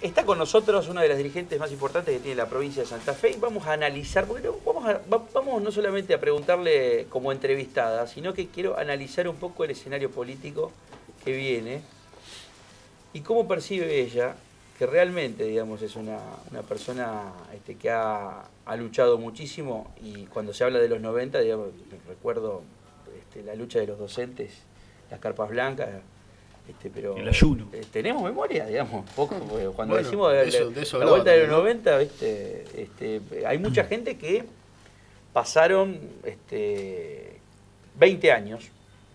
Está con nosotros una de las dirigentes más importantes que tiene la provincia de Santa Fe y vamos a analizar, porque vamos no solamente a preguntarle como entrevistada, sino que quiero analizar un poco el escenario político que viene y cómo percibe ella, que realmente, digamos, es una, una persona este, que ha, ha luchado muchísimo y cuando se habla de los 90, digamos, recuerdo este, la lucha de los docentes, las carpas blancas, este, pero El ayuno. eh, tenemos memoria, digamos, un poco, cuando Bueno, decimos de la- eso- de eso la hablaba vuelta de los también, ¿no? 90, ¿viste? Este, hay mucha gente que pasaron este, 20 años,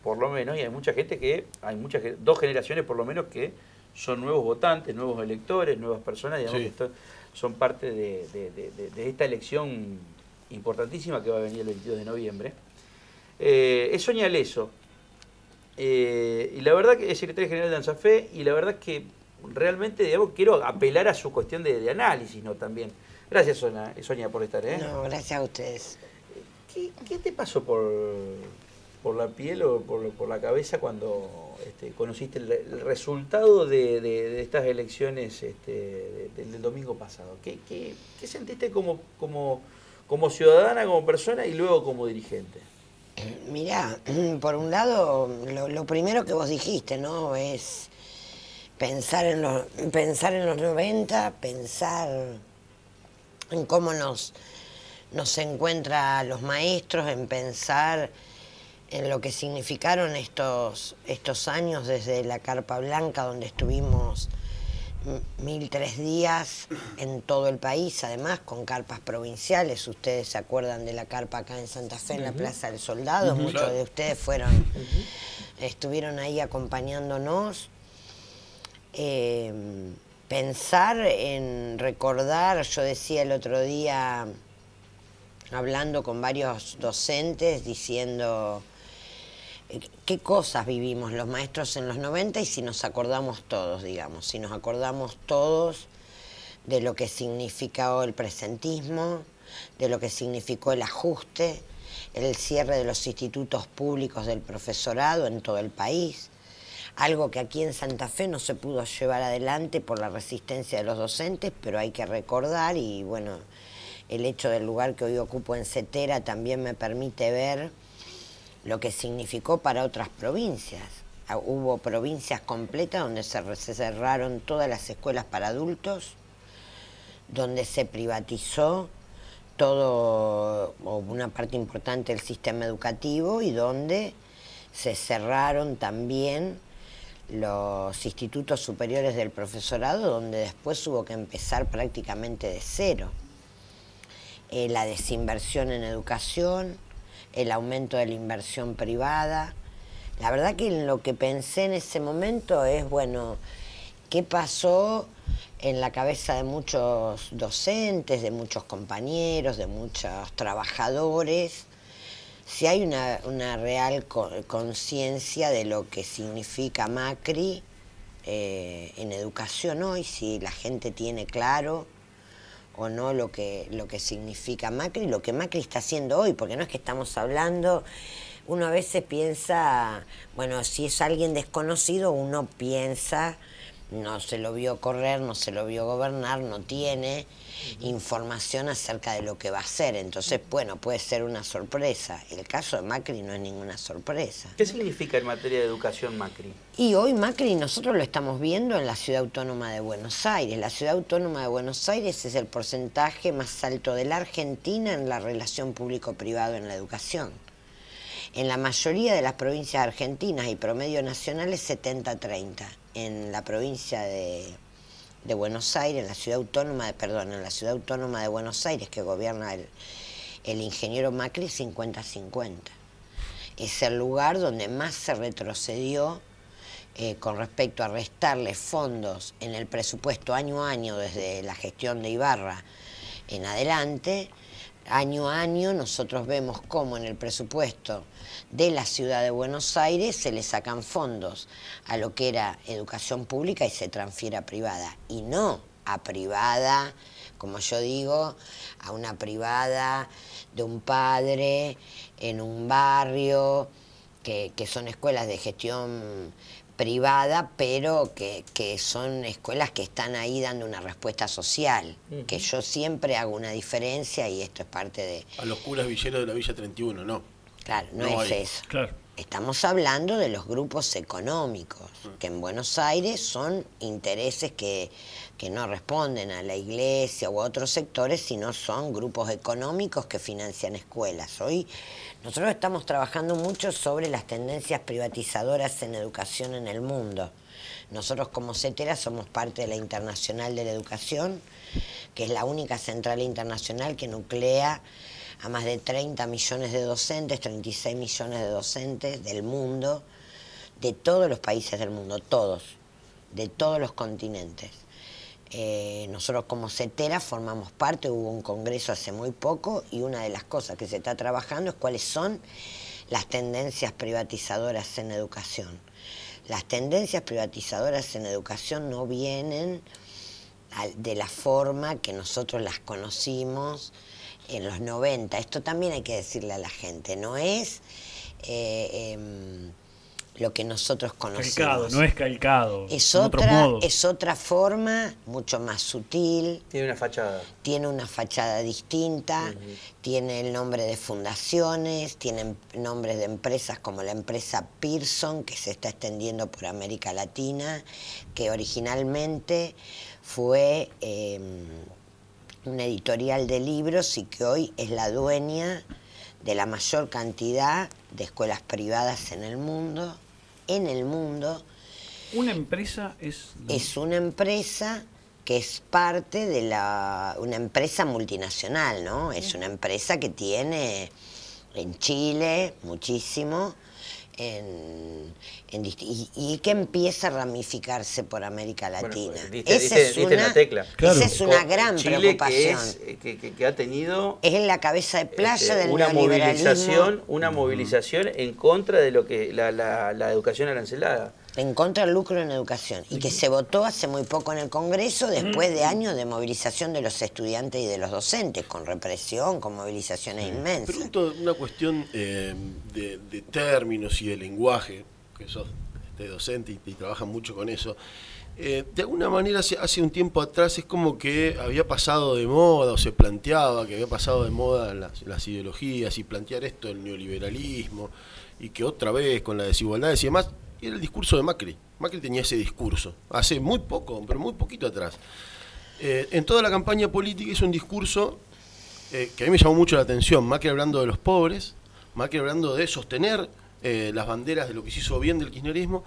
por lo menos, y hay mucha gente que, hay muchas, dos generaciones por lo menos que son nuevos votantes, nuevos electores, nuevas personas, digamos, Sí. que esto- son parte de, de- de- de- de esta elección importantísima que va a venir el 22 de noviembre. Eh, es Sonia Leso, eh, y la verdad que es secretaria general de ANSAFE, y la verdad que realmente digamos, quiero apelar a su cuestión de, de análisis, ¿no? También. Gracias, Sonia, Sonia por estar, ¿eh? No, gracias a ustedes. ¿Qué, qué te pasó por, por la piel o por, por la cabeza cuando este, conociste el, el resultado de, de- de estas elecciones este, de- del, del domingo pasado? ¿Qué, qué, qué sentiste como, como, como ciudadana, como persona y luego como dirigente? Mirá, por un lado, lo, primero que vos dijiste, ¿no? Es pensar en los, pensar en los 90, pensar en cómo nos, nos encuentra los maestros, en pensar en lo que significaron estos, estos años desde la Carpa Blanca, donde estuvimos mil tres días en todo el país, además con carpas provinciales. Ustedes se acuerdan de la carpa acá en Santa Fe, en la Plaza del Soldado. Muchos de ustedes fueron, estuvieron ahí acompañándonos. Eh, pensar en recordar, yo decía el otro día, hablando con varios docentes, diciendo qué cosas vivimos los maestros en los 90 y si nos acordamos todos, digamos, si nos acordamos todos de lo que significó el presentismo, de lo que significó el ajuste, el cierre de los institutos públicos del profesorado en todo el país, algo que aquí en Santa Fe no se pudo llevar adelante por la resistencia de los docentes, pero hay que recordar y bueno, el hecho del lugar que hoy ocupo en Cetera también me permite ver lo que significó para otras provincias. Ah, Hubo provincias completas donde se cerraron todas las escuelas para adultos, donde se privatizó todo o una parte importante del sistema educativo y donde se cerraron también los institutos superiores del profesorado, donde después hubo que empezar prácticamente de cero. Eh, la desinversión en educación, el aumento de la inversión privada. La verdad que lo que pensé en ese momento es, bueno, ¿qué pasó en la cabeza de muchos docentes, de muchos compañeros, de muchos trabajadores? Si hay una, una real co- conciencia de lo que significa Macri eh, en educación hoy, si la gente tiene claro o no lo que, lo que significa Macri, lo que Macri está haciendo hoy, porque no es que estamos hablando, uno a veces piensa, bueno, si es alguien desconocido, uno piensa, no se lo vio correr, no se lo vio gobernar, no tiene información acerca de lo que va a hacer, entonces, bueno, puede ser una sorpresa. El caso de Macri no es ninguna sorpresa. ¿Qué significa en materia de educación Macri? Y hoy Macri nosotros lo estamos viendo en la ciudad autónoma de Buenos Aires. La ciudad autónoma de Buenos Aires es el porcentaje más alto de la Argentina en la relación público-privado en la educación. En la mayoría de las provincias argentinas y promedio nacional es 70-30. En la provincia de, Buenos Aires, en la ciudad autónoma de, perdón, en la ciudad autónoma de Buenos Aires que gobierna el, el ingeniero Macri 50-50 es el lugar donde más se retrocedió eh, con respecto a restarle fondos en el presupuesto año a año desde la gestión de Ibarra en adelante. Año a año nosotros vemos cómo en el presupuesto de la ciudad de Buenos Aires se le sacan fondos a lo que era educación pública y se transfiere a privada. Y no a privada, como yo digo, a una privada de un padre en un barrio, que, que son escuelas de gestión privada, pero que, que, son escuelas que están ahí dando una respuesta social, que yo siempre hago una diferencia y esto es parte de... A los curas villeros de la Villa 31, no. Claro, no, es eso. Estamos hablando de los grupos económicos, que en Buenos Aires son intereses que, que no responden a la iglesia u otros sectores, sino son grupos económicos que financian escuelas. Hoy nosotros estamos trabajando mucho sobre las tendencias privatizadoras en educación en el mundo. Nosotros como CETERA somos parte de la Internacional de la Educación, que es la única central internacional que nuclea a más de 30 millones de docentes, 36 millones de docentes del mundo, de todos los países del mundo, todos, de todos los continentes. Eh, nosotros como CETERA formamos parte, hubo un congreso hace muy poco y una de las cosas que se está trabajando es cuáles son las tendencias privatizadoras en educación. Las tendencias privatizadoras en educación no vienen de la forma que nosotros las conocimos en los 90. Esto también hay que decirle a la gente, no es... Eh, em, lo que nosotros conocemos. Calcado, no es calcado. Es otra, es otra forma, mucho más sutil. Tiene una fachada. Tiene una fachada distinta, tiene el nombre de fundaciones, tiene nombres de empresas como la empresa Pearson, que se está extendiendo por América Latina, que originalmente fue eh, una editorial de libros y que hoy es la dueña de la mayor cantidad de escuelas privadas en el mundo en el mundo. ¿Una empresa es...? Es una empresa que es parte de la... una empresa multinacional, ¿no? Es una empresa que tiene en Chile muchísimo, en, y, que empieza a ramificarse por América Latina. esa, es una, esa es una gran preocupación. Que, ha tenido... Es en la cabeza de playa este, del una movilización Una movilización en contra de lo que la, la educación arancelada en contra del lucro en educación y que se votó hace muy poco en el Congreso después de años de movilización de los estudiantes y de los docentes, con represión, con movilizaciones inmensas. Pregunto una cuestión eh, de, términos y de lenguaje, que sos este, docente y, y trabajas mucho con eso. Eh, de alguna manera hace, un tiempo atrás es como que había pasado de moda o se planteaba que había pasado de moda las, las ideologías y plantear esto el neoliberalismo y que otra vez con las desigualdades y demás era el discurso de Macri. Macri tenía ese discurso, hace muy poco, pero muy poquito atrás. Eh, en toda la campaña política hizo un discurso eh, que a mí me llamó mucho la atención. Macri hablando de los pobres, Macri hablando de sostener eh, las banderas de lo que se hizo bien del kirchnerismo,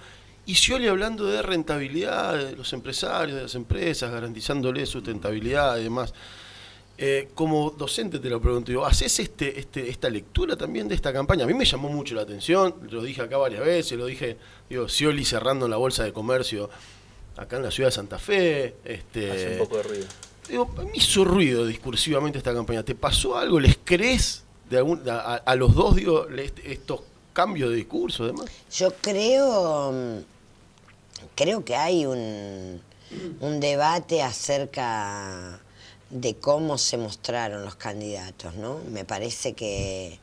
y Scioli hablando de rentabilidad de los empresarios, de las empresas, garantizándole sustentabilidad y demás. Eh, como docente te lo pregunto, digo, ¿haces este, este, esta lectura también de esta campaña? A mí me llamó mucho la atención, lo dije acá varias veces, lo dije, digo, Scioli cerrando la bolsa de comercio acá en la ciudad de Santa Fe. Este, Hace un poco de ruido. Digo, me hizo ruido discursivamente esta campaña. ¿Te pasó algo? ¿Les crees de a, los dos digo, estos cambios de discurso además? Yo creo, creo que hay un, un debate acerca de cómo se mostraron los candidatos, ¿no? Me parece que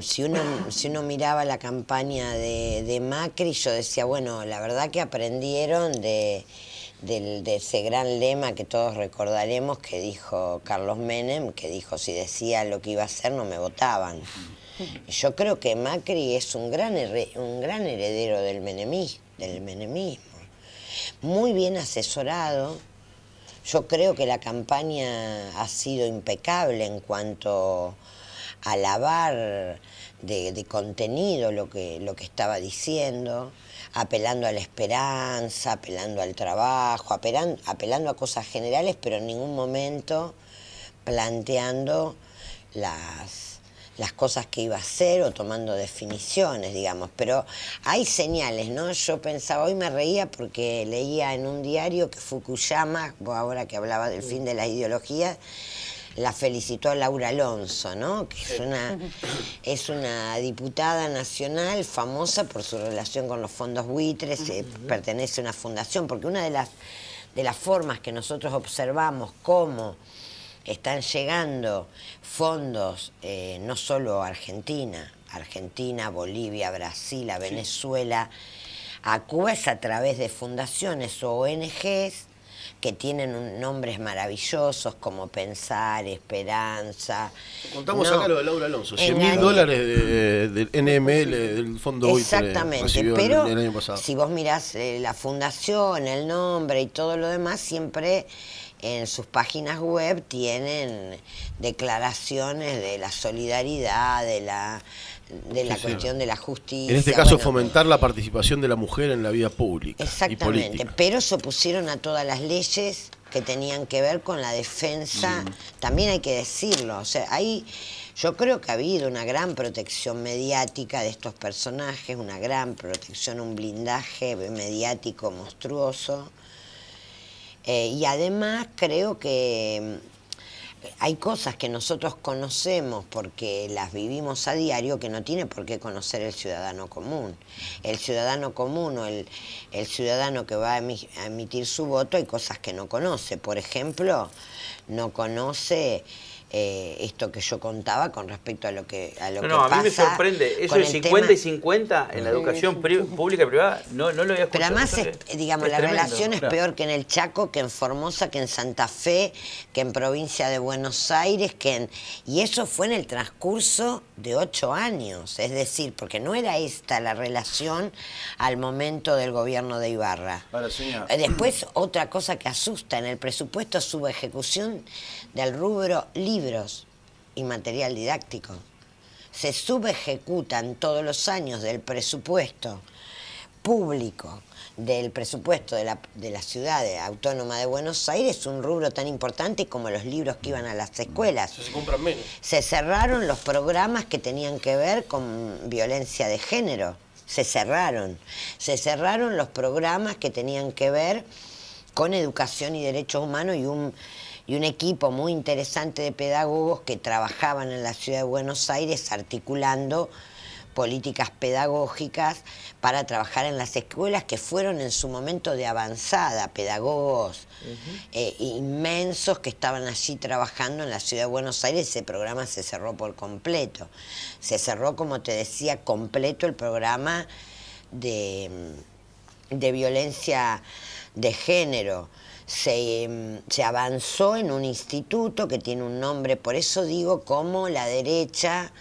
si uno, si uno miraba la campaña de, Macri, yo decía, bueno, la verdad que aprendieron de, de, ese gran lema que todos recordaremos que dijo Carlos Menem, que dijo, si decía lo que iba a hacer no me votaban. Yo creo que Macri es un gran, un gran heredero del menemismo, del menemismo, muy bien asesorado, yo creo que la campaña ha sido impecable en cuanto a lavar de, contenido lo que, lo que estaba diciendo, apelando a la esperanza, apelando al trabajo, apelando, apelando a cosas generales, pero en ningún momento planteando las las cosas que iba a hacer o tomando definiciones, digamos. Pero hay señales, ¿no? Yo pensaba, hoy me reía porque leía en un diario que Fukuyama, ahora que hablaba del fin de la ideología, la felicitó a Laura Alonso, ¿no? Que es una, es una diputada nacional famosa por su relación con los fondos buitres, eh, pertenece a una fundación, porque una de las, de las formas que nosotros observamos cómo están llegando fondos eh, no solo a Argentina, Argentina, Bolivia, Brasil, a Venezuela, a Cuba es a través de fundaciones o ONGs que tienen un- nombres maravillosos como Pensar, Esperanza. Contamos No, acá lo de Laura Alonso, en 100 la- mil dólares de- del NML, del Fondo Buitre, Exactamente, pero el, año pasado. si vos mirás eh, la fundación, el nombre y todo lo demás, siempre en sus páginas web tienen declaraciones de la solidaridad, de la, de la Sí, sí. cuestión de la justicia. en este caso, bueno, fomentar la participación de la mujer en la vida pública y Exactamente, política. pero se opusieron a todas las leyes que tenían que ver con la defensa, Mm. también hay que decirlo, o sea, ahí yo creo que ha habido una gran protección mediática de estos personajes, una gran protección, un blindaje mediático monstruoso, eh, y además creo que mm, hay cosas que nosotros conocemos porque las vivimos a diario que no tiene por qué conocer el ciudadano común. El ciudadano común o el, el ciudadano que va a emi- a emitir su voto hay cosas que no conoce. Por ejemplo, no conoce eh, esto que yo contaba con respecto a lo que a lo No, que no, a mí me sorprende. Eso de el 50 tema- y 50 en la educación pública y privada, no, no lo había Pero escuchado. además, O sea es, que digamos, es la tremendo. relación es claro. peor que en el Chaco, que en Formosa, que en Santa Fe, que en provincia de Buenos Aires, que en... Y eso fue en el transcurso de ocho años, es decir, porque no era esta la relación al momento del gobierno de Ibarra. Ahora, señora. Eh, Después, otra cosa que asusta, en el presupuesto subejecución del rubro libros y material didáctico. Se subejecutan todos los años del presupuesto público, del presupuesto de la, de la ciudad autónoma de Buenos Aires, un rubro tan importante como los libros que iban a las escuelas. Se compran menos. Se cerraron los programas que tenían que ver con violencia de género. Se cerraron. Se cerraron los programas que tenían que ver con educación y derechos humanos y un, y un equipo muy interesante de pedagogos que trabajaban en la ciudad de Buenos Aires articulando políticas pedagógicas para trabajar en las escuelas que fueron en su momento de avanzada, pedagogos eh, inmensos que estaban allí trabajando en la ciudad de Buenos Aires, ese programa se cerró por completo. Se cerró, como te decía, completo el programa de, de violencia de género. Se, avanzó en un instituto que tiene un nombre, por eso digo cómo la derecha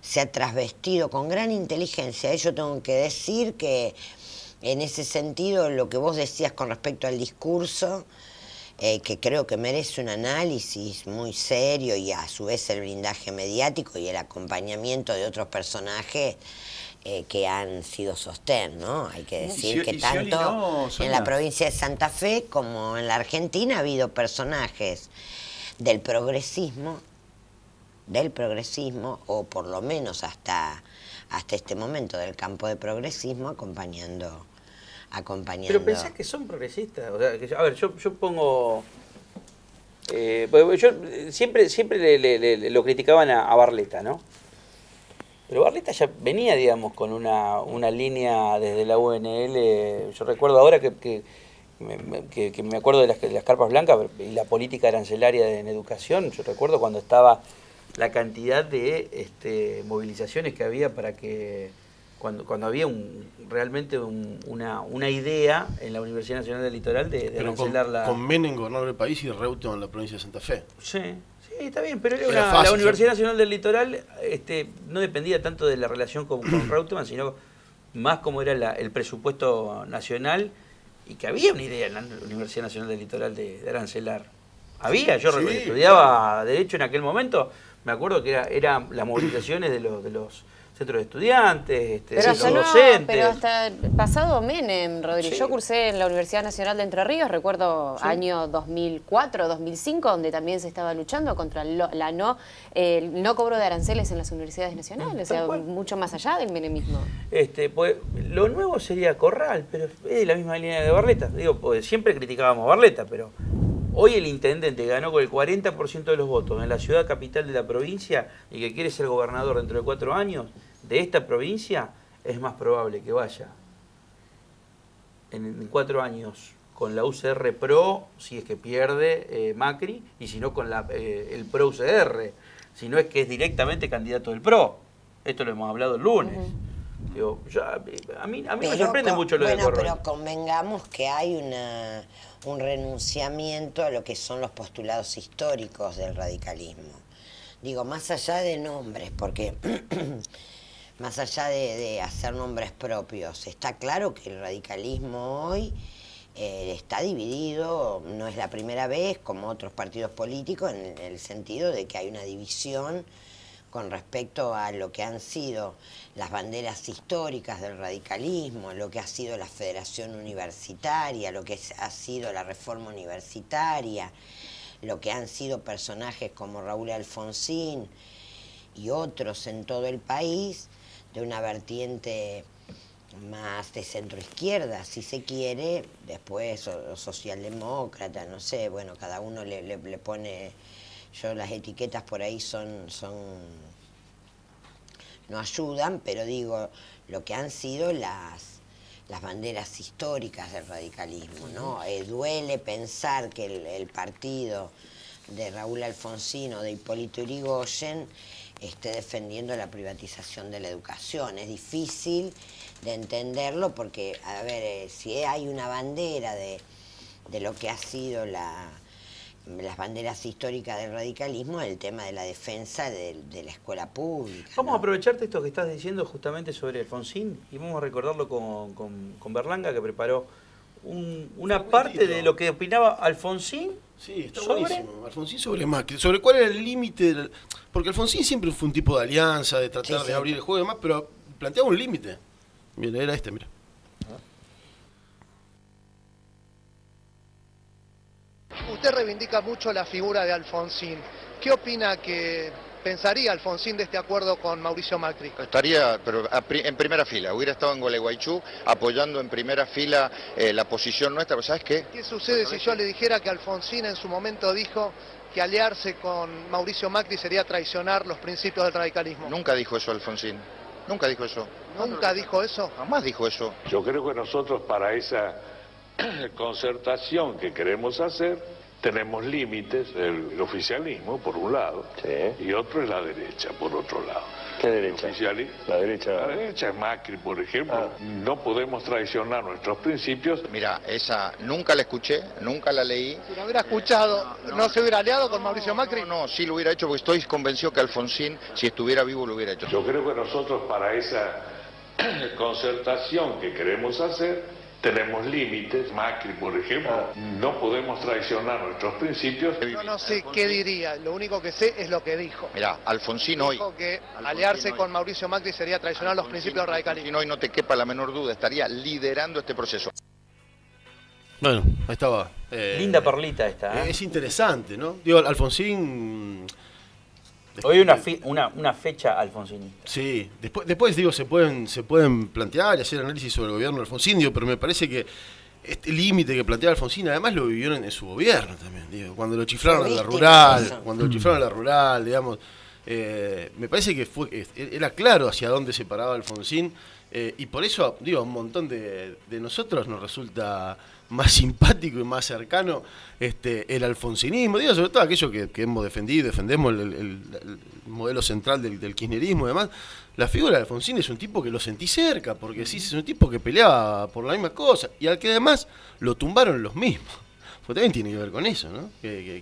se ha trasvestido con gran inteligencia. Yo tengo que decir que en ese sentido lo que vos decías con respecto al discurso, eh, que creo que merece un análisis muy serio y a su vez el blindaje mediático y el acompañamiento de otros personajes eh, que han sido sostén, ¿no? Hay que decir que y tanto no, en la provincia de Santa Fe como en la Argentina ha habido personajes del progresismo del progresismo, o por lo menos hasta, hasta este momento del campo de progresismo, acompañando. acompañando. Pero pensás que son progresistas. O sea, que yo- a ver, yo, yo pongo. eh, porque yo siempre, siempre le- le- le- lo criticaban a, a Barleta, ¿no? Pero Barleta ya venía, digamos, con una, una línea desde la UNL. Yo recuerdo ahora que, que, me, me- que- que me acuerdo de las, de las carpas blancas y la política arancelaria en educación. Yo recuerdo cuando estaba la cantidad de este, movilizaciones que había para que cuando, cuando había un, realmente un- una, una idea en la Universidad Nacional del Litoral de, de Pero con, arancelar la... con Menem gobernador del país y Reutemann en la provincia de Santa Fe. Sí, está bien, pero era Era una- fácil, la Universidad sí. Nacional del Litoral este, no dependía tanto de la relación con, con Reutemann, sino más como era la- el presupuesto nacional y que había una idea en la Universidad Nacional del Litoral de, de arancelar. Había, yo Sí, estudiaba Derecho en aquel momento, me acuerdo que era, eran las movilizaciones de los, de los centros de estudiantes, este, Pero hasta, no, docentes. pero hasta el pasado Menem, Rodríguez. Sí. Yo cursé en la Universidad Nacional de Entre Ríos, recuerdo año 2004, 2005, donde también se estaba luchando contra lo- la no, el no cobro de aranceles en las universidades nacionales, o sea, cual. mucho más allá del menemismo. Este, pues, lo nuevo sería Corral, pero es de la misma línea de Barleta. Digo, pues, siempre criticábamos a Barleta, pero hoy el intendente ganó con el 40% de los votos en la ciudad capital de la provincia y que quiere ser gobernador dentro de cuatro años de esta provincia, es más probable que vaya en, cuatro años con la UCR Pro, si es que pierde eh, Macri, y si no con la, eh, el Pro UCR, si no es que es directamente candidato del Pro. Esto lo hemos hablado el lunes. Digo, a mí, a mí me sorprende con- mucho lo de bueno, Corroy. pero convengamos que hay una, un renunciamiento a lo que son los postulados históricos del radicalismo. Digo, más allá de nombres, porque más allá de, hacer nombres propios, está claro que el radicalismo hoy eh, está dividido, no es la primera vez, como otros partidos políticos, en el sentido de que hay una división con respecto a lo que han sido las banderas históricas del radicalismo, lo que ha sido la federación universitaria, lo que ha sido la reforma universitaria, lo que han sido personajes como Raúl Alfonsín y otros en todo el país, de una vertiente más de centro izquierda, si se quiere, después o, o socialdemócrata, no sé, bueno, cada uno le, le- le pone, yo las etiquetas por ahí son, son, no ayudan, pero digo, lo que han sido las, las banderas históricas del radicalismo, ¿no? Eh, duele pensar que el, el partido de Raúl Alfonsín o de Hipólito Yrigoyen esté defendiendo la privatización de la educación. Es difícil de entenderlo porque, a ver, eh, si hay una bandera de, de lo que ha sido la, las banderas históricas del radicalismo, el tema de la defensa de, de la escuela pública. Vamos ¿no? a aprovecharte esto que estás diciendo justamente sobre Alfonsín y vamos a recordarlo con, con, con Berlanga que preparó un- una parte de lo que opinaba Alfonsín. Sí, está ¿Sobre? buenísimo. Alfonsín sobre Macri. ¿Sobre cuál era el límite? Porque Alfonsín siempre fue un tipo de alianza, de tratar Sí, de sí. abrir el juego y demás, pero planteaba un límite. Mira, era este, mira. Usted reivindica mucho la figura de Alfonsín. ¿Qué opina que pensaría Alfonsín de este acuerdo con Mauricio Macri? Estaría pero en primera fila, hubiera estado en Gualeguaychú apoyando en primera fila eh, la posición nuestra, pero ¿sabes qué? ¿Qué sucede si yo le dijera que Alfonsín en su momento dijo que aliarse con Mauricio Macri sería traicionar los principios del radicalismo? Nunca dijo eso Alfonsín, nunca dijo eso, ¿Nunca dijo eso? jamás dijo eso. Yo creo que nosotros para esa concertación que queremos hacer tenemos límites, el oficialismo por un lado Sí. y otro es la derecha por otro lado. ¿Qué derecha? La derecha. La derecha es Macri, por ejemplo. Ah. No podemos traicionar nuestros principios. Mira, esa nunca la escuché, nunca la leí. Si lo hubiera escuchado, ¿no, se hubiera aliado con Mauricio Macri? No, no, sí lo hubiera hecho porque estoy convencido que Alfonsín, si estuviera vivo, lo hubiera hecho. Yo creo que nosotros para esa concertación que queremos hacer tenemos límites. Macri, por ejemplo, no podemos traicionar nuestros principios. Yo no sé qué diría, lo único que sé es lo que dijo. Mira, Alfonsín hoy... Dijo que Alfonsín aliarse hoy- con Mauricio Macri sería traicionar los principios radicalismo. Alfonsín hoy no te quepa la menor duda, estaría liderando este proceso. Bueno, ahí estaba. eh, Linda perlita esta. ¿eh? Es interesante, ¿no? Digo, Alfonsín. Hoy una, una, una fecha alfonsinista. Sí, después, después digo, se pueden, se pueden plantear y hacer análisis sobre el gobierno de Alfonsín, digo, pero me parece que este límite que plantea Alfonsín, además lo vivieron en su gobierno también, digo, cuando lo chiflaron en la rural, cuando lo chiflaron en la rural, digamos, eh, me parece que fue es- era claro hacia dónde se paraba Alfonsín, eh, y por eso, digo, a un montón de, de nosotros nos resulta más simpático y más cercano este el alfonsinismo, digo, sobre todo aquello que, hemos defendido, defendemos el, el- el modelo central del, del kirchnerismo y demás. La figura de Alfonsín es un tipo que lo sentí cerca, porque sí, es un tipo que peleaba por la misma cosa, y al que además lo tumbaron los mismos. Porque también tiene que ver con eso, ¿no?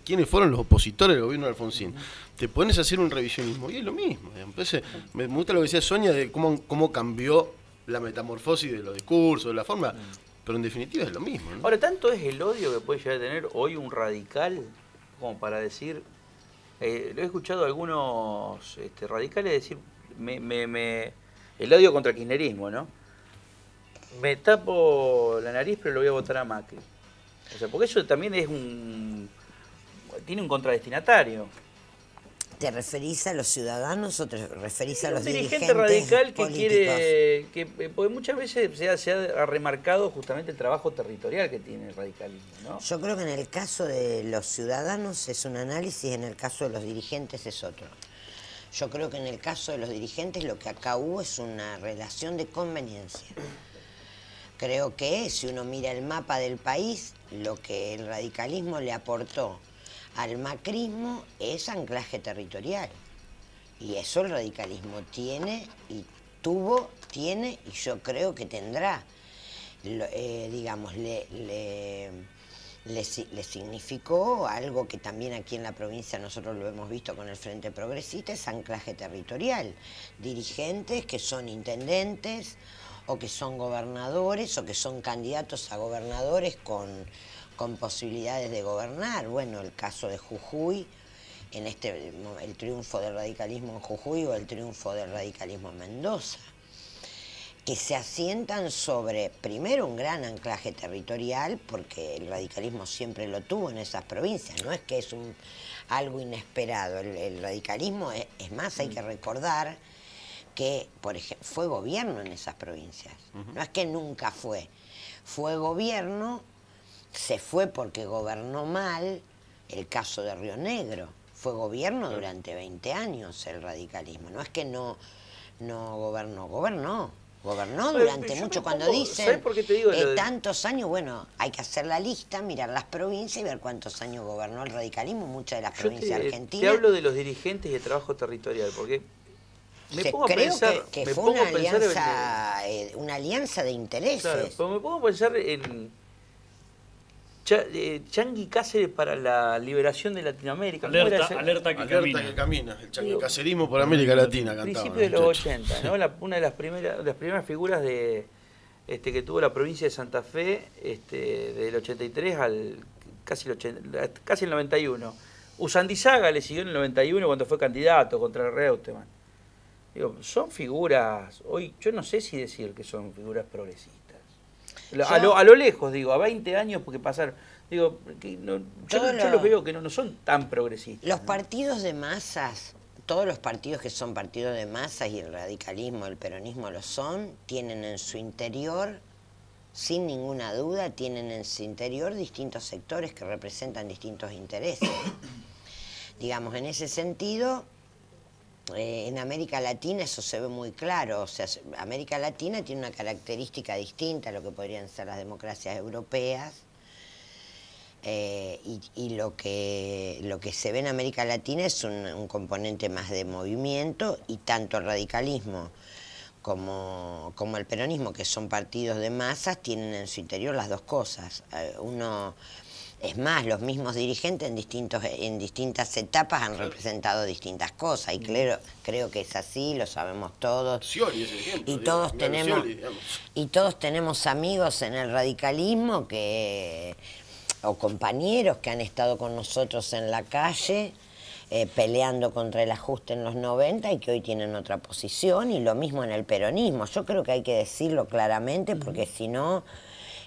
Quiénes fueron los opositores del gobierno de Alfonsín. Te pones a hacer un revisionismo y es lo mismo. Entonces, me gusta lo que decía Sonia de cómo, cómo cambió la metamorfosis de los discursos, de la forma, pero en definitiva es lo mismo. ¿no? Ahora, tanto es el odio que puede llegar a tener hoy un radical como para decir. eh, lo he escuchado a algunos este, radicales decir. El odio contra el kirchnerismo, ¿no? Me tapo la nariz, pero lo voy a votar a Macri. O sea, porque eso también es un. Tiene un contradestinatario. ¿Te referís a los ciudadanos o te referís a los un dirigente dirigentes radical que políticos? quiere. Que, eh, porque muchas veces se ha, se ha remarcado justamente el trabajo territorial que tiene el radicalismo, ¿no? Yo creo que en el caso de los ciudadanos es un análisis, en el caso de los dirigentes es otro. Yo creo que en el caso de los dirigentes lo que acá hubo es una relación de conveniencia. Creo que si uno mira el mapa del país, lo que el radicalismo le aportó al macrismo es anclaje territorial. Y eso el radicalismo tiene y tuvo, tiene y yo creo que tendrá. Lo- eh, digamos, le, le, le si- le significó algo que también aquí en la provincia nosotros lo hemos visto con el Frente Progresista, es anclaje territorial. Dirigentes que son intendentes o que son gobernadores o que son candidatos a gobernadores con, con posibilidades de gobernar. Bueno, el caso de Jujuy, en este el triunfo del radicalismo en Jujuy o el triunfo del radicalismo en Mendoza que se asientan sobre, primero, un gran anclaje territorial, porque el radicalismo siempre lo tuvo en esas provincias, no es que es un, algo inesperado, el, el radicalismo, es, es más, hay que recordar que, por ejemplo, fue gobierno en esas provincias, no es que nunca fue, fue gobierno, se fue porque gobernó mal, el caso de Río Negro, fue gobierno durante 20 años el radicalismo, no es que no, no gobernó, gobernó. Gobernó durante yo mucho. Cuando dicen ¿sabes por qué te digo eh, de- tantos años, bueno, hay que hacer la lista, mirar las provincias y ver cuántos años gobernó el radicalismo, muchas de las Yo provincias te, te argentinas. hablo de los dirigentes y el trabajo territorial, porque me que pongo a creo pensar, que, que me fue pongo una en- alianza, eh, una alianza de intereses. Claro, pero me pongo a pensar en Eh, Changi Cáceres para la liberación de Latinoamérica. ¿Cómo era Alerta, alerta que Alerta camina. que camina, el Digo, chancacerismo por América Latina cantaba. Principios de los muchacho. 80, ¿no? La- una de las primeras, de las primeras figuras de este que tuvo la provincia de Santa Fe, este, del 83 al casi el, 80 casi el 91. Usandizaga le siguió en el 91 cuando fue candidato contra el Reutemann. Digo, son figuras, hoy yo no sé si decir que son figuras progresistas. A lo, a lo lejos, digo, a 20 años porque pasaron. Digo, que no- yo, lo- los veo que no, no son tan progresistas. Los partidos de masas, todos los partidos que son partidos de masas y el radicalismo, el peronismo lo son, tienen en su interior, sin ninguna duda, tienen en su interior distintos sectores que representan distintos intereses. Digamos, en ese sentido, eh, en América Latina eso se ve muy claro. O sea, se- América Latina tiene una característica distinta a lo que podrían ser las democracias europeas. Eh, y y lo, que, lo que se ve en América Latina es un, un componente más de movimiento y tanto el radicalismo como, como el peronismo, que son partidos de masas, tienen en su interior las dos cosas. Eh, uno, es más, los mismos dirigentes en, distintos, en distintas etapas han representado distintas cosas y creo, creo que es así, lo sabemos todos. Scioli es el ejemplo, Y todos tenemos Scioli, y todos tenemos amigos en el radicalismo que o compañeros que han estado con nosotros en la calle eh, peleando contra el ajuste en los 90 y que hoy tienen otra posición y lo mismo en el peronismo. Yo creo que hay que decirlo claramente porque si no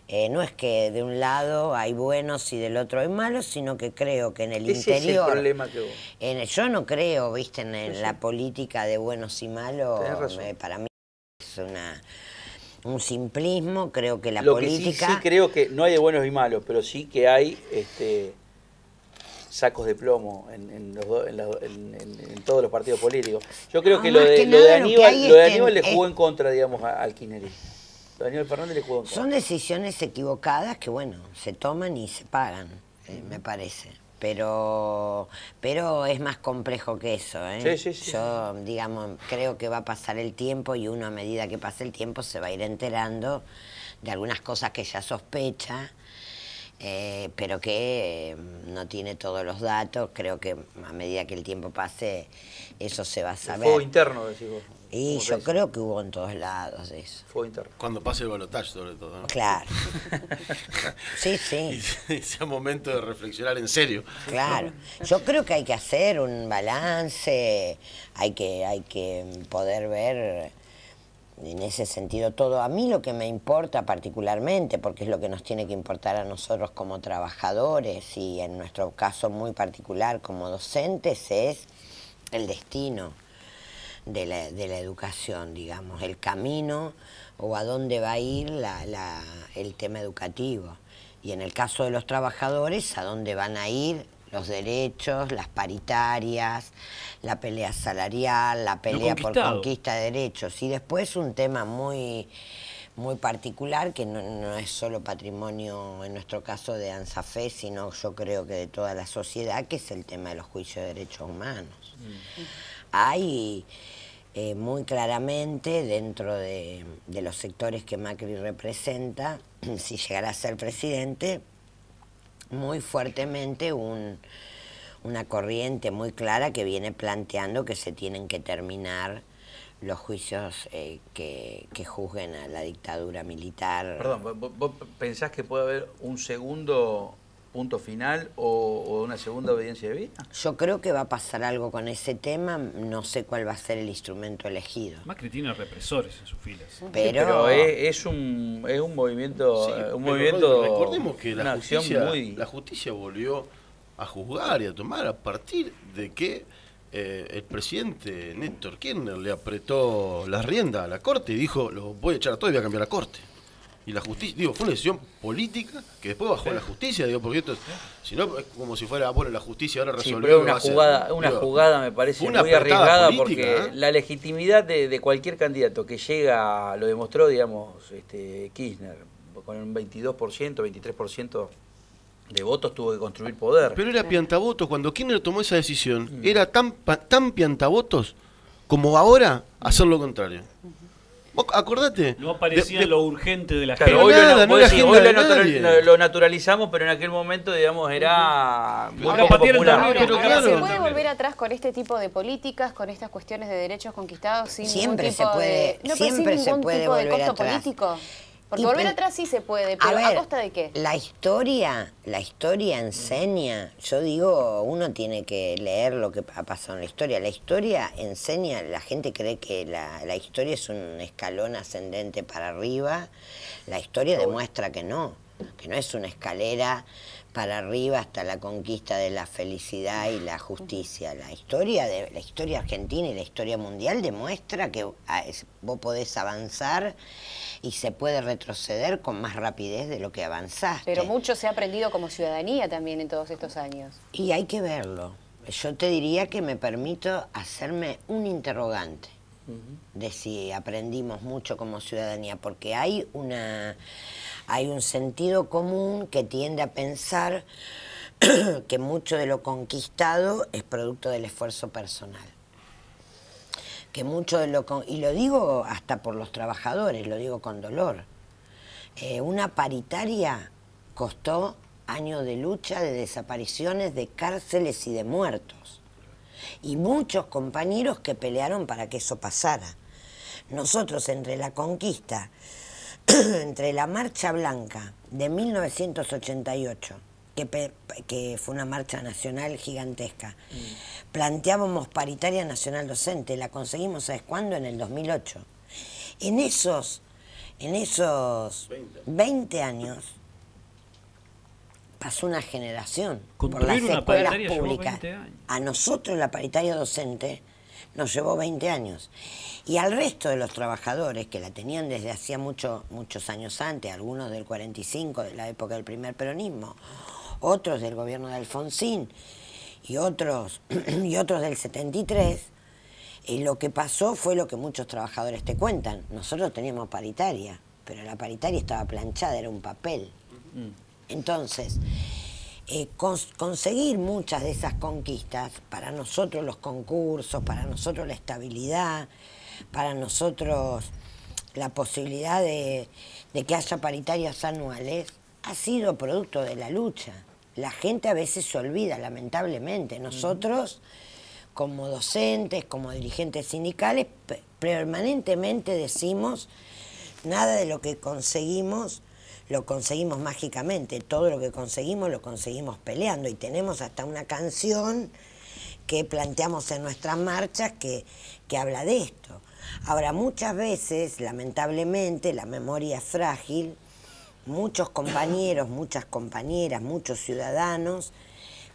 eh, no es que de un lado hay buenos y del otro hay malos, sino que creo que en el Ese es el interior problema que hubo. en el- yo no creo, viste, en Sí, la política de buenos y malos. Para mí es una un simplismo. Creo que la Lo política. que sí, sí creo que no hay de buenos y malos, pero sí que hay este, sacos de plomo en, en los do- en la- en- todos los partidos políticos. Yo creo No, que lo de, que lo de Aníbal, lo de Aníbal le jugó en contra, digamos, al kirchnerismo. Aníbal Fernández le jugó en. Son decisiones equivocadas que, bueno, se toman y se pagan, eh, me parece. Pero, pero es más complejo que eso. ¿eh? Sí, sí, sí. Yo, digamos, creo que va a pasar el tiempo y uno a medida que pase el tiempo se va a ir enterando de algunas cosas que ya sospecha, eh, pero que eh, no tiene todos los datos. Creo que a medida que el tiempo pase, eso se va a El saber. fuego interno, decís vos. Y yo creo que hubo en todos lados eso. Fuego interno. Cuando pase el balotaje, sobre todo. ¿no? Claro. Sí, Y sí. sea momento de reflexionar en serio. Claro, yo creo que hay que hacer un balance, hay que, hay que poder ver en ese sentido todo. A mí lo que me importa particularmente, porque es lo que nos tiene que importar a nosotros como trabajadores y en nuestro caso muy particular como docentes, es el destino de la, de la educación, digamos, el camino o a dónde va a ir la- la- el tema educativo. Y en el caso de los trabajadores, a dónde van a ir los derechos, las paritarias, la pelea salarial, la pelea por conquista de derechos. Y después un tema muy, muy particular, que no, no es solo patrimonio, en nuestro caso, de ANSAFE, sino yo creo que de toda la sociedad, que es el tema de los juicios de derechos humanos hay eh, muy claramente dentro de, los sectores que Macri representa, si llegara a ser presidente, muy fuertemente un, una corriente muy clara que viene planteando que se tienen que terminar los juicios eh, que, que juzguen a la dictadura militar. Perdón, ¿vos, vos pensás que puede haber un segundo punto final o, o una segunda obediencia de vida? Yo creo que va a pasar algo con ese tema, no sé cuál va a ser el instrumento elegido. Macri tiene represores en sus filas. Pero, Pero es, es un, es un movimiento, Sí, un movimiento, recordemos que la justicia, muy... la justicia volvió a juzgar y a tomar a partir de que eh, el presidente Néstor Kirchner le apretó la rienda a la corte y dijo, lo voy a echar a todos y voy a cambiar la corte. Y la justicia, digo, fue una decisión política que después bajó a la justicia, digo, porque esto es, si no, es como si fuera, bueno, la justicia ahora Sí, resolvió. pero lo una jugada, una Digo, jugada me parece una muy arriesgada política, porque ¿eh? la legitimidad de, de cualquier candidato que llega, lo demostró, digamos, este, Kirchner, con un 22%, 23% de votos tuvo que construir poder. Pero era piantavotos, cuando Kirchner tomó esa decisión, Mm. era tan, pa- tan piantavotos como ahora hacer lo contrario. Vos acordate. No aparecía de- de- lo urgente de la Claro, Pero hoy, nada, lo, no hoy natural- lo- naturalizamos, pero en aquel momento, digamos, era muy Ahora poco patearon popular. también, Ahora, pero ahora, claro. ¿se puede volver atrás con este tipo de políticas, con estas cuestiones de derechos conquistados sin Siempre ningún tipo se puede- de, no, pero sin siempre se ningún puede tipo de costo atrás. político? Porque Y volver atrás sí se puede, pero ¿a, ver, costa de qué? La historia, la historia enseña, yo digo, uno tiene que leer lo que ha pasado en la historia. La historia enseña, la gente cree que la, la historia es un escalón ascendente para arriba. La historia demuestra que no, que no es una escalera para arriba hasta la conquista de la felicidad y la justicia. La historia de la historia argentina y la historia mundial demuestra que ah, vos podés avanzar y se puede retroceder con más rapidez de lo que avanzaste. Pero mucho se ha aprendido como ciudadanía también en todos estos años. Y hay que verlo. Yo te diría que me permito hacerme un interrogante de si aprendimos mucho como ciudadanía, porque hay una hay un sentido común que tiende a pensar que mucho de lo conquistado es producto del esfuerzo personal. Que mucho de lo y lo digo hasta por los trabajadores, lo digo con dolor. Eh, una paritaria costó años de lucha, de desapariciones, de cárceles y de muertos. Y muchos compañeros que pelearon para que eso pasara. Nosotros entre la conquista, entre la Marcha Blanca de 1988, que, fue una marcha nacional gigantesca, planteábamos paritaria nacional docente, la conseguimos, ¿sabes cuándo? En el 2008. En esos, en esos 20 años pasó una generación por las Construir escuelas públicas. 20 años. A nosotros la paritaria docente nos llevó 20 años. Y al resto de los trabajadores que la tenían desde hacía mucho, muchos años antes, algunos del 45, de la época del primer peronismo, otros del gobierno de Alfonsín y otros, y otros del 73, y lo que pasó fue lo que muchos trabajadores te cuentan. Nosotros teníamos paritaria, pero la paritaria estaba planchada, era un papel. Entonces, eh, cons- conseguir muchas de esas conquistas, para nosotros los concursos, para nosotros la estabilidad, para nosotros la posibilidad de, de que haya paritarias anuales, ha sido producto de la lucha. La gente a veces se olvida, lamentablemente. Nosotros, como docentes, como dirigentes sindicales, pe- permanentemente decimos, nada de lo que conseguimos lo conseguimos mágicamente, todo lo que conseguimos lo conseguimos peleando. Y tenemos hasta una canción que planteamos en nuestras marchas que, que habla de esto. Ahora, muchas veces, lamentablemente, la memoria es frágil, muchos compañeros, muchas compañeras, muchos ciudadanos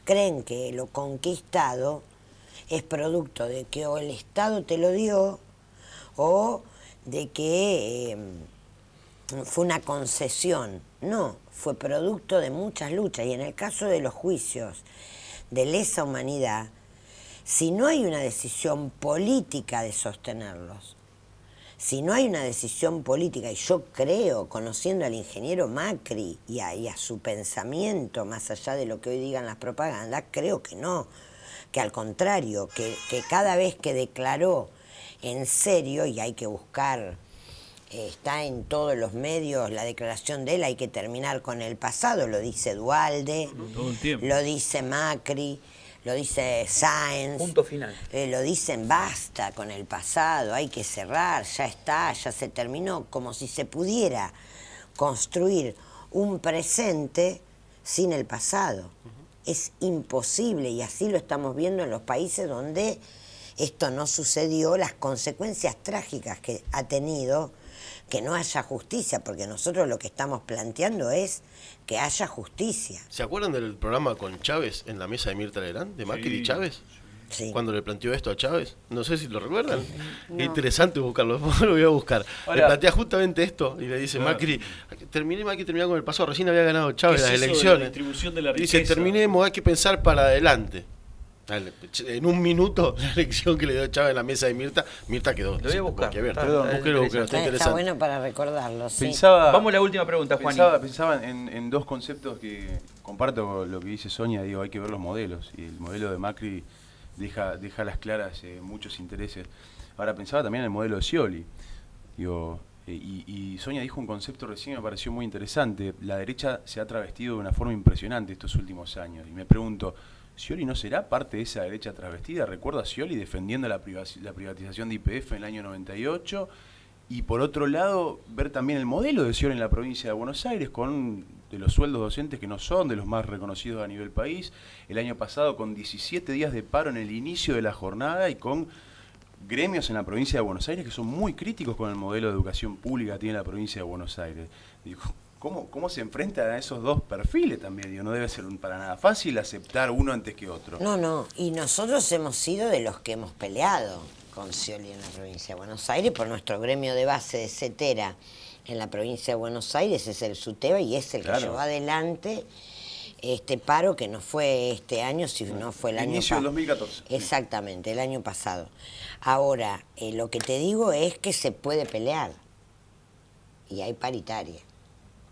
creen que lo conquistado es producto de que o el Estado te lo dio o de que... eh, fue una concesión, no, fue producto de muchas luchas. Y en el caso de los juicios de lesa humanidad, si no hay una decisión política de sostenerlos, si no hay una decisión política, y yo creo, conociendo al ingeniero Macri y a, su pensamiento, más allá de lo que hoy digan las propagandas, creo que no, que al contrario, que, cada vez que declaró en serio y hay que buscar, está en todos los medios la declaración de él, hay que terminar con el pasado, lo dice Dualde, Todo el tiempo. lo dice Macri, lo dice Sáenz. Punto final. Eh, lo dicen basta con el pasado, hay que cerrar, ya está, ya se terminó, como si se pudiera construir un presente sin el pasado. Es imposible y así lo estamos viendo en los países donde esto no sucedió, las consecuencias trágicas que ha tenido que no haya justicia, porque nosotros lo que estamos planteando es que haya justicia. ¿Se acuerdan del programa con Chávez en la mesa de Mirta Legrand, de Macri y. Chávez? Sí. Cuando le planteó esto a Chávez, no sé si lo recuerdan. No. Es interesante buscarlo, después lo voy a buscar. le plantea justamente esto y le dice Claro. Macri, terminé, hay que terminar con el pasado, recién había ganado Chávez ¿Qué es las la elecciones. distribución de la dice, terminemos, hay que pensar para adelante. Dale, En un minuto, la elección que le dio Chávez en la mesa de Mirta, Mirta quedó. Lo voy a buscar. Ver. Está- Perdón, está búsquelo, búsquelo, interesante. está Está, bueno para recordarlo, sí. Pensaba, Vamos a la última pregunta, Juan. pensaba, pensaba en, en dos conceptos que comparto lo que dice Sonia, digo, hay que ver los modelos. Y el modelo de Macri deja, deja a las claras eh, muchos intereses. Ahora pensaba también en el modelo de Scioli. Digo, eh, y, y Sonia dijo un concepto recién que me pareció muy interesante. La derecha se ha travestido de una forma impresionante estos últimos años. Y me pregunto, ¿Scioli no será parte de esa derecha travestida? Recuerdo a Scioli defendiendo la, privatización de IPF en el año 98. Y por otro lado, ver también el modelo de Scioli en la provincia de Buenos Aires, con de los sueldos docentes que no son de los más reconocidos a nivel país. El año pasado con 17 días de paro en el inicio de la jornada y con gremios en la provincia de Buenos Aires que son muy críticos con el modelo de educación pública que tiene la provincia de Buenos Aires. Digo, ¿cómo, ¿Cómo se enfrentan a esos dos perfiles también? Digo, no debe ser un- para nada fácil aceptar uno antes que otro. No, no, y nosotros hemos sido de los que hemos peleado con Scioli en la provincia de Buenos Aires por nuestro gremio de base de CETERA en la provincia de Buenos Aires, es el SUTEBA y es el Claro. que llevó adelante este paro que no fue este año, sino fue el año Inicio del pa- 2014. Exactamente, el año pasado. Ahora, eh, lo que te digo es que se puede pelear y hay paritaria.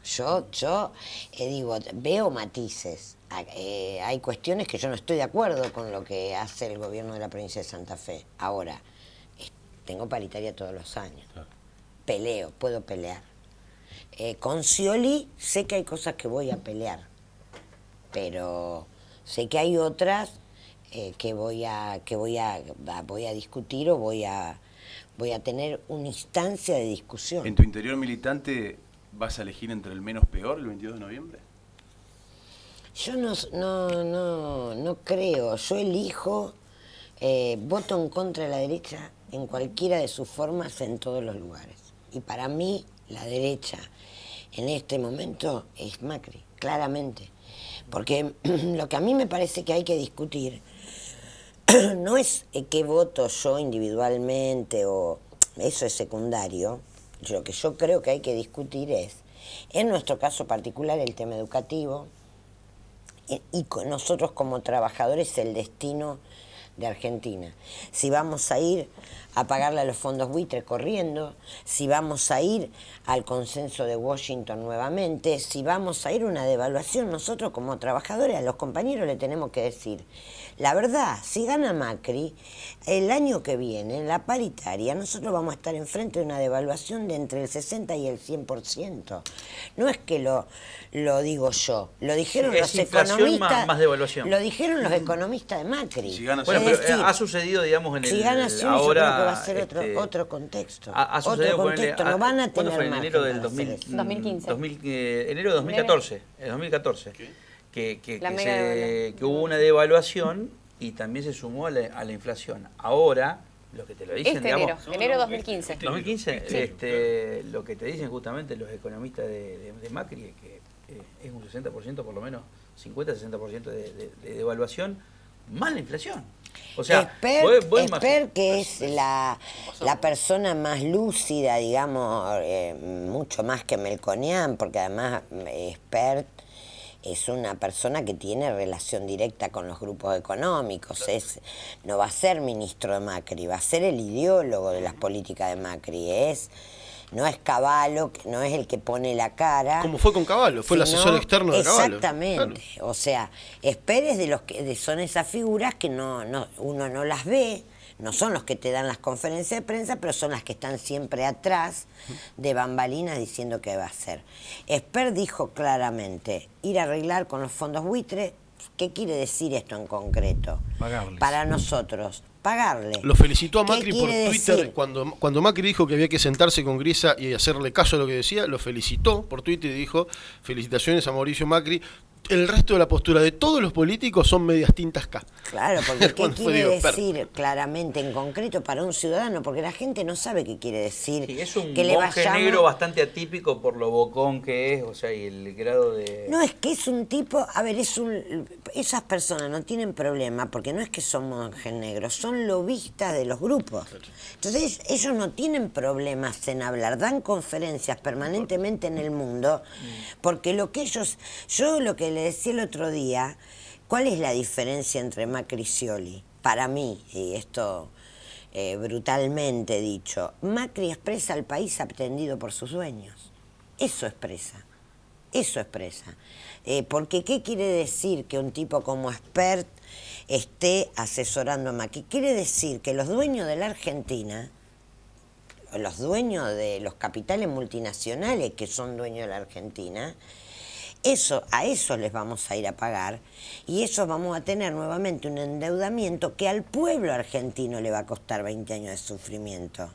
Yo, yo eh, digo, veo matices. A- eh, hay cuestiones que yo no estoy de acuerdo con lo que hace el gobierno de la provincia de Santa Fe. Ahora, tengo paritaria todos los años. Peleo, puedo pelear. Eh, con Scioli sé que hay cosas que voy a pelear, pero sé que hay otras que voy a que voy a- voy a discutir o voy a voy a tener una instancia de discusión. ¿En tu interior militante vas a elegir entre el menos peor el 22 de noviembre? Yo no, no, no, no creo, yo elijo, eh, voto en contra de la derecha en cualquiera de sus formas en todos los lugares. Y para mí la derecha en este momento es Macri, claramente. Porque lo que a mí me parece que hay que discutir no es eh, qué voto yo individualmente o eso es secundario. Lo que yo creo que hay que discutir es, en nuestro caso particular, el tema educativo, y- y con nosotros como trabajadores el destino de Argentina. Si vamos a ir a pagarle a los fondos buitre corriendo, si vamos a ir al consenso de Washington nuevamente, si vamos a ir a una devaluación, nosotros como trabajadores a los compañeros le tenemos que decir, la verdad, si gana Macri, el año que viene, en la paritaria, nosotros vamos a estar enfrente de una devaluación de entre el 60 y el 100%. No es que lo, lo digo yo, lo dijeron Sí, es los inflación economistas. más- más devaluación. Lo dijeron los economistas de Macri. Si gana Bueno, pero decir, eh, ha sucedido, digamos, en el si gana yo ahora. creo que va a ser otro, este, otro contexto. Ha, ha sucedido, otro contexto. ah, no van a ¿cuándo tener fue? En enero del para 2000, hacer eso. 2015. 2000, eh, enero de 2014. El 2014. Que, que, La que mega se- devaluación. que hubo una devaluación y también se sumó a la, a la inflación. Ahora, lo que te lo dicen, Este digamos. enero, enero 2015. 2015, este, lo que te dicen justamente los economistas de, de- de Macri es que eh, es un 60%, por lo menos 50-60% de, de, de devaluación, más la inflación. O sea, vos- vos imagi- que es la, la persona más lúcida, digamos, eh, mucho más que Melconian, porque además eh, Expert es una persona que tiene relación directa con los grupos económicos, es, no va a ser ministro de Macri, va a ser el ideólogo de las políticas de Macri, es No es Caballo, no es el que pone la cara. Como fue con Caballo, fue el asesor externo de Caballo. Exactamente. O sea, Esper de los que de- son esas figuras que no, no, uno no las ve, no son los que te dan las conferencias de prensa, pero son las que están siempre atrás de bambalinas diciendo qué va a hacer. Esper dijo claramente, ir a arreglar con los fondos buitre, ¿qué quiere decir esto en concreto? Pagarles. Para nosotros, pagarle. Lo felicitó a ¿Qué Macri por Twitter decir? cuando, cuando Macri dijo que había que sentarse con Grisa y hacerle caso a lo que decía, lo felicitó por Twitter y dijo felicitaciones a Mauricio Macri. El resto de la postura de todos los políticos son medias tintas K. Claro, porque ¿qué quiere decir claramente en concreto para un ciudadano? Porque la gente no sabe qué quiere decir. Sí, es un que le monje vayamos- negro bastante atípico por lo bocón que es, o sea, y el grado de... No, es que es un tipo, a ver, es un, esas personas no tienen problema porque no es que son monjes negros, son lobistas de los grupos. Entonces, ellos no tienen problemas en hablar, dan conferencias permanentemente en el mundo, porque lo que ellos, yo lo que le decía el otro día, ¿cuál es la diferencia entre Macri y Scioli? Para mí, y esto eh, brutalmente dicho, Macri expresa al país atendido por sus dueños. Eso expresa. Eso expresa. Eh, porque, ¿qué quiere decir que un tipo como expert esté asesorando a Macri? Quiere decir que los dueños de la Argentina, los dueños de los capitales multinacionales que son dueños de la Argentina, eso, a esos les vamos a ir a pagar y eso vamos a tener nuevamente un endeudamiento que al pueblo argentino le va a costar 20 años de sufrimiento.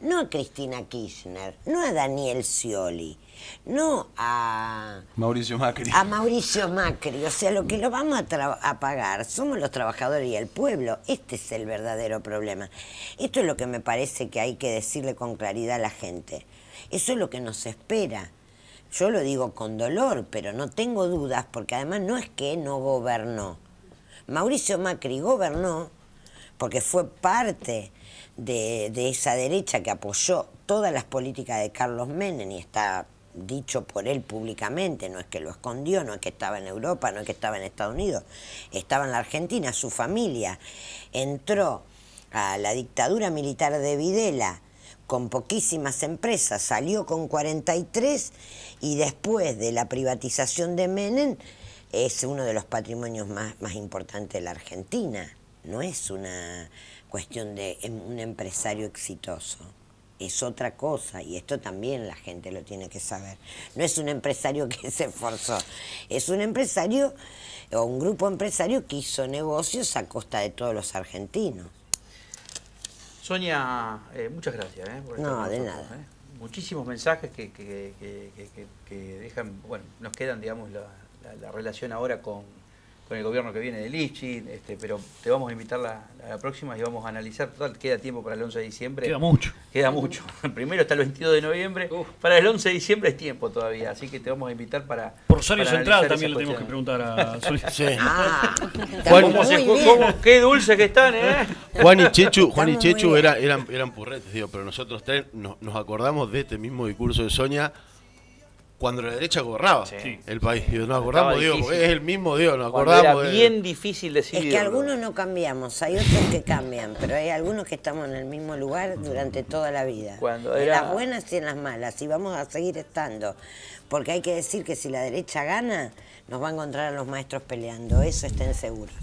No a Cristina Kirchner, no a Daniel Scioli, no a, Mauricio Macri. a Mauricio Macri. O sea, lo que lo vamos a, a pagar somos los trabajadores y el pueblo. Este es el verdadero problema. Esto es lo que me parece que hay que decirle con claridad a la gente. Eso es lo que nos espera. Yo lo digo con dolor, pero no tengo dudas, porque además no es que no gobernó. Mauricio Macri gobernó porque fue parte de, de esa derecha que apoyó todas las políticas de Carlos Menem y está dicho por él públicamente, no es que lo escondió, no es que estaba en Europa, no es que estaba en Estados Unidos, estaba en la Argentina, su familia entró a la dictadura militar de Videla con poquísimas empresas, salió con 43 y después de la privatización de Menem es uno de los patrimonios más, más importantes de la Argentina. No es una cuestión de un empresario exitoso. Es otra cosa y esto también la gente lo tiene que saber. No es un empresario que se esforzó, es un empresario o un grupo empresario que hizo negocios a costa de todos los argentinos. Sonia, eh, muchas gracias eh, por No, de nosotros, nada. eh. Muchísimos mensajes que, que- que- que- que- que dejan, bueno, nos quedan, digamos, la, la- la relación ahora con, con el gobierno que viene de Lichi, este, pero te vamos a invitar la, la próxima y vamos a analizar, total, queda tiempo para el 11 de diciembre. Queda mucho. Queda mucho. Primero está el 22 de noviembre, para el 11 de diciembre es tiempo todavía, así que te vamos a invitar para... Por Rosario Central también le tenemos que preguntar a Sol. Sí. Ah, ¿Cómo se- muy bien. cómo- qué dulces que están, ¿eh? Juan y Chechu, Juan y Chechu era- eran, eran purretes, digo, pero nosotros tres nos, nos acordamos de este mismo discurso de Sonia cuando la derecha gobernaba Sí. el país. Digo, nos acordamos, porque es el mismo, digo, nos Cuando era acordamos de- bien difícil Es decidir. que algunos no cambiamos, hay otros que cambian, pero hay algunos que estamos en el mismo lugar durante toda la vida. Cuando En era- las buenas y en las malas, y vamos a seguir estando. Porque hay que decir que si la derecha gana, nos va a encontrar a los maestros peleando, eso estén seguros.